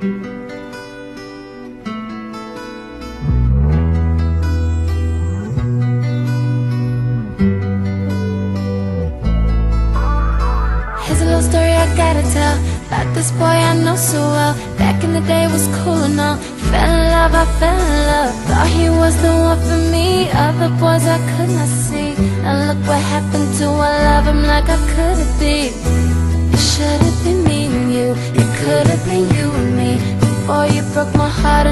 Here's a little story I gotta tell About this boy I know so well. Back in the day was cool and all. Fell in love, I fell in love. Thought he was the one for me. Other boys I could not see. And look what happened to a love him like, I could it be? And you and me. Before you broke my heart